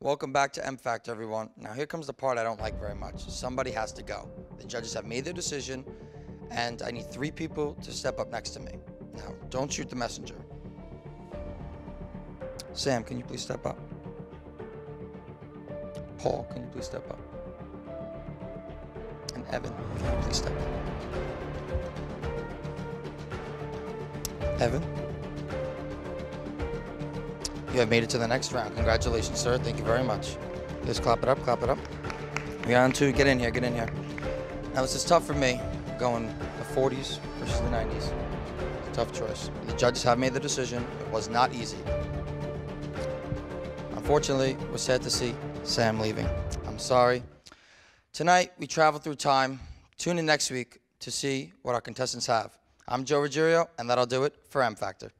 Welcome back to M Factor, everyone. Now, here comes the part I don't like very much. Somebody has to go. The judges have made their decision, and I need three people to step up next to me. Now, don't shoot the messenger. Sam, can you please step up? Paul, can you please step up? And Evan, can you please step up? Evan? You have made it to the next round. Congratulations, sir. Thank you very much. Just clap it up, clap it up. We're on to get in here, get in here. Now, this is tough for me, going the 40s versus the 90s. It's a tough choice. The judges have made the decision. It was not easy. Unfortunately, we're sad to see Sam leaving. I'm sorry. Tonight, we travel through time. Tune in next week to see what our contestants have. I'm Joe Ruggiero, and that'll do it for M Factor.